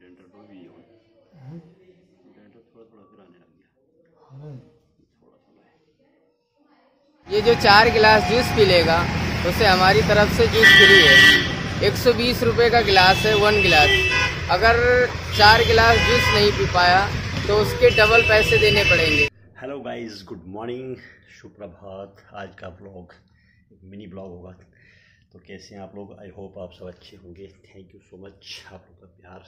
Denter तो भी denter थोड़ा थोड़ा फिर आने लग गया थोड़ा थोड़ा ये जो चार गिलास जूस पी लेगा उसे हमारी तरफ़ से जूस फ्री है। एक सौ बीस रुपये का गिलास है वन गिलास। अगर चार गिलास जूस नहीं पी पाया तो उसके डबल पैसे देने पड़ेंगे। हेलो गाइस गुड मॉर्निंग सुप्रभात. आज का ब्लॉग एक मिनी ब्लॉग होगा। तो कैसे हैं आप लोग? आई होप आप सब अच्छे होंगे। थैंक यू सो मच आप लोग का प्यार।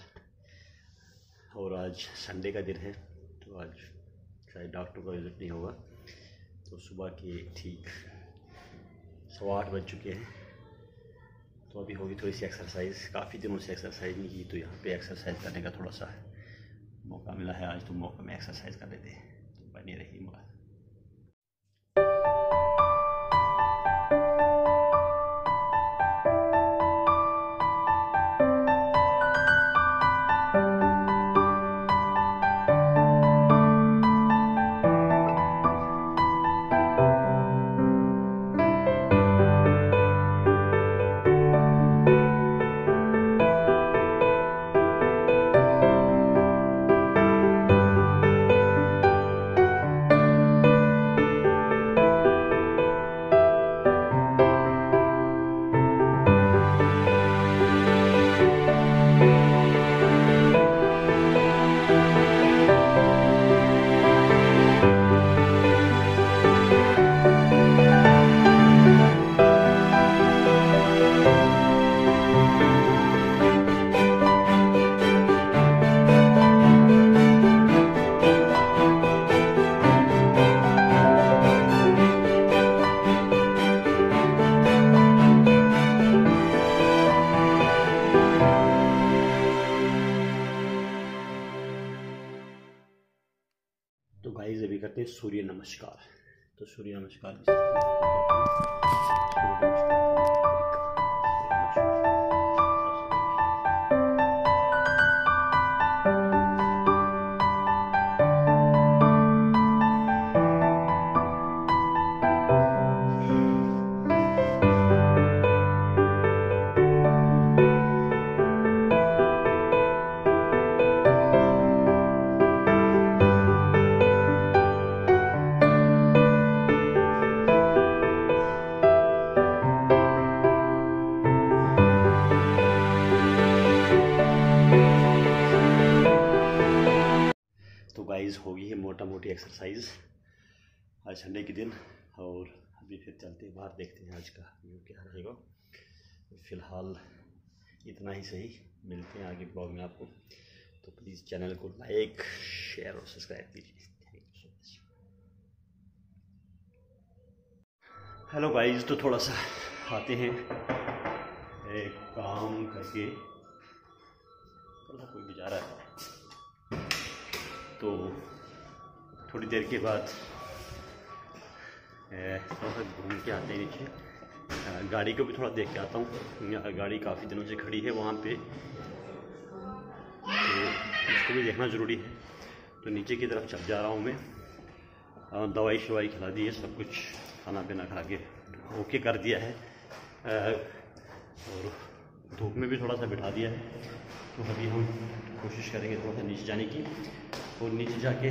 और आज संडे का दिन है तो आज शायद डॉक्टर का विज़िट नहीं होगा। तो सुबह के ठीक सवा आठ बज चुके हैं। तो अभी होगी थोड़ी सी एक्सरसाइज काफ़ी दिनों से एक्सरसाइज नहीं की तो यहाँ पे एक्सरसाइज करने का थोड़ा सा मौका मिला है। आज तो मौका में एक्सरसाइज कर लेते हैं तो बनी रही बात सूर्य नमस्कार। तो सूर्य नमस्कार सूर्य नमस्कार। गाइस होगी है मोटा मोटी एक्सरसाइज आज संडे के दिन और अभी फिर चलते हैं बाहर, देखते हैं आज का व्यू क्या रहेगा। फ़िलहाल इतना ही सही, मिलते हैं आगे ब्लॉग में आपको। तो प्लीज़ चैनल को लाइक शेयर और सब्सक्राइब कीजिए। हेलो गाइस तो थोड़ा सा आते हैं। एक काम करके कोई भी जा रहा है। तो थोड़ी देर के बाद थोड़ा सा घूम के आते हैं नीचे। गाड़ी को भी थोड़ा देख के आता हूँ। गाड़ी काफ़ी दिनों से खड़ी है वहाँ पे। तो इसको भी देखना ज़रूरी है। तो नीचे की तरफ़ चल जा रहा हूँ मैं। दवाई शवाई खिला दी है, सब कुछ। खाना पीना खा के ओके कर दिया है। और धूप में भी थोड़ा सा बिठा दिया है। तो अभी हम कोशिश करेंगे थोड़ा सा नीचे जाने की। और नीचे जाके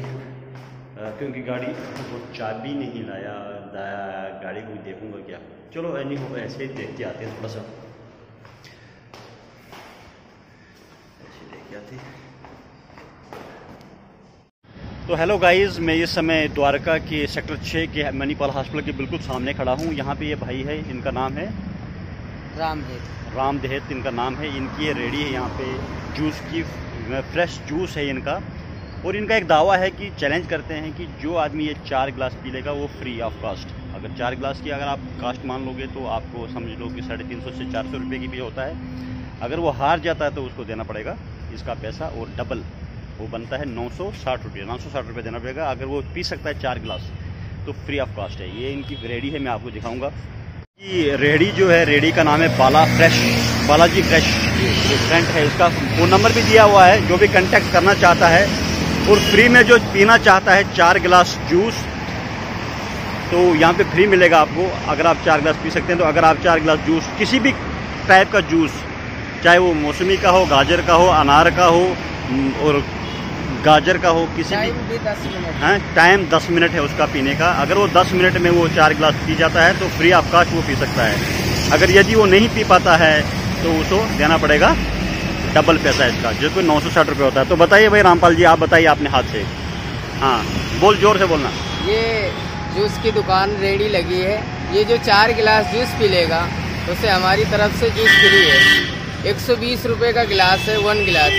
क्योंकि गाड़ी वो चाबी नहीं लाया लाया गाड़ी को देखूँगा क्या। चलो नहीं हो ऐसे ही देखते आते हैं थोड़ा सा। ऐसे देख के आते तो हेलो गाइस मैं इस समय द्वारका के सेक्टर छः के मणिपाल हॉस्पिटल के बिल्कुल सामने खड़ा हूँ। यहाँ पे ये भाई है इनका नाम है? राम है राम दहेत इनका नाम है। इनकी ये रेडी है यहाँ पे। जूस की फ्रेश जूस है इनका। और इनका एक दावा है कि चैलेंज करते हैं कि जो आदमी ये चार गिलास पी लेगा, वो फ्री ऑफ़ कास्ट अगर चार गिलास की अगर आप कास्ट मान लोगे तो आपको समझ लो कि साढ़े तीन सौ से चार सौ रुपये की भी होता है। अगर वो हार जाता है तो उसको देना पड़ेगा, इसका पैसा, और डबल वो बनता है नौ सौ साठ रुपये नौ सौ साठ रुपये देना पड़ेगा। अगर वो पी सकता है चार गिलास तो फ्री ऑफ़ कास्ट है। ये इनकी रेडी है, मैं आपको दिखाऊँगा। ये रेडी जो है रेडी का नाम है Bala fresh Balaji fresh restaurant है, इसका फ़ोन नंबर भी दिया हुआ है, जो भी कांटेक्ट करना चाहता है और फ्री में जो पीना चाहता है चार गिलास जूस तो यहाँ पे फ्री मिलेगा आपको अगर आप चार गिलास पी सकते हैं तो अगर आप चार गिलास जूस किसी भी टाइप का जूस चाहे वो मौसमी का हो गाजर का हो अनार का हो और गाजर का हो किसी भी टाइम दस मिनट हाँ टाइम 10 मिनट है उसका पीने का। अगर वो 10 मिनट में वो चार गिलास पी जाता है तो फ्री आपका वो पी सकता है। अगर यदि वो नहीं पी पाता है तो उसको देना पड़ेगा डबल पैसा इसका, जो कोई नौ सौ साठ रुपये होता है। तो बताइए भाई, रामपाल जी, आप बताइए आपने हाथ से। हाँ बोल, ज़ोर से बोलना। ये जूस की दुकान रेडी लगी है। ये जो चार गिलास जूस पी लेगा उसे हमारी तरफ़ से जूस फ्री है। एक सौ बीस रुपये का गिलास है, वन गिलास।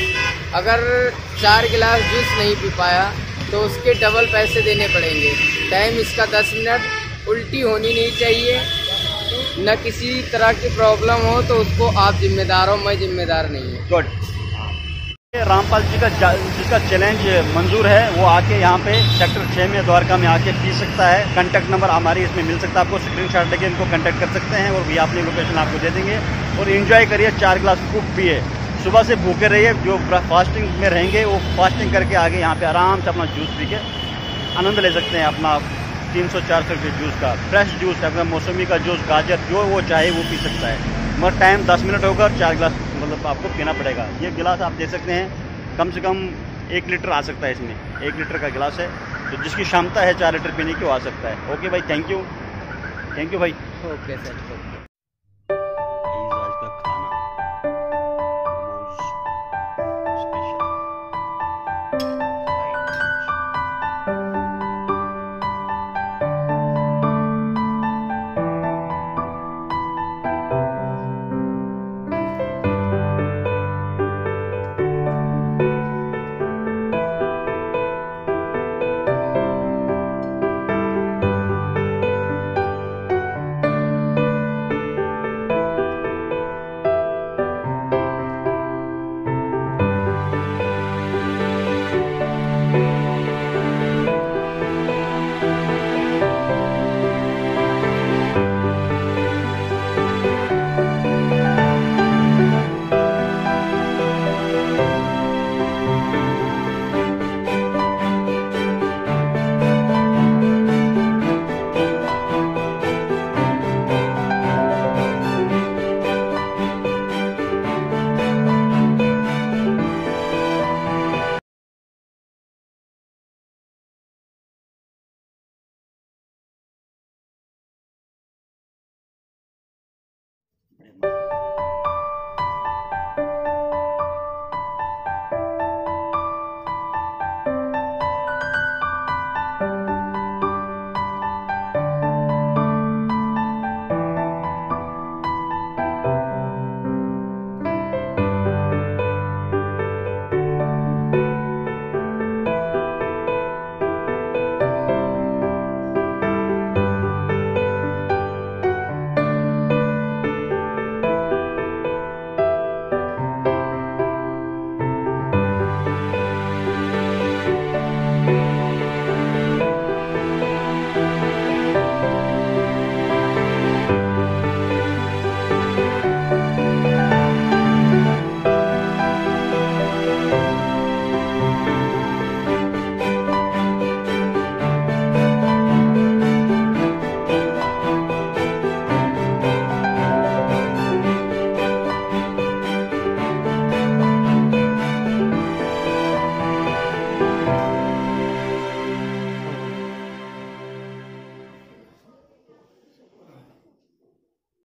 अगर चार गिलास जूस नहीं पी पाया तो उसके डबल पैसे देने पड़ेंगे। टाइम इसका दस मिनट, उल्टी होनी नहीं चाहिए। न किसी तरह की प्रॉब्लम हो तो उसको आप जिम्मेदार हो, मैं जिम्मेदार नहीं हूँ। गुड रामपाल जी का जिसका चैलेंज मंजूर है, वो आके यहाँ पे सेक्टर छः में, द्वारका में आके पी सकता है। कांटेक्ट नंबर हमारी इसमें मिल सकता है आपको। स्क्रीन शॉट लेके इनको कांटेक्ट कर सकते हैं और भी अपनी लोकेशन आपको दे देंगे। और इन्जॉय करिए, चार गिलास खूब पिए। सुबह से भूखे रहिए, जो फास्टिंग में रहेंगे, वो फास्टिंग करके आगे यहाँ पे आराम से अपना जूस पी के आनंद ले सकते हैं अपना तीन सौ चार सौ के जूस का फ्रेश जूस अपना मौसमी का जूस गाजर, जो वो चाहे वो पी सकता है। मगर टाइम दस मिनट होगा और चार गिलास मतलब आपको पीना पड़ेगा। ये गिलास आप दे सकते हैं, कम से कम एक लीटर आ सकता है इसमें। एक लीटर का गिलास है तो जिसकी क्षमता है चार लीटर पीने की, वो आ सकता है। ओके भाई थैंक यू थैंक यू भाई। Okay sir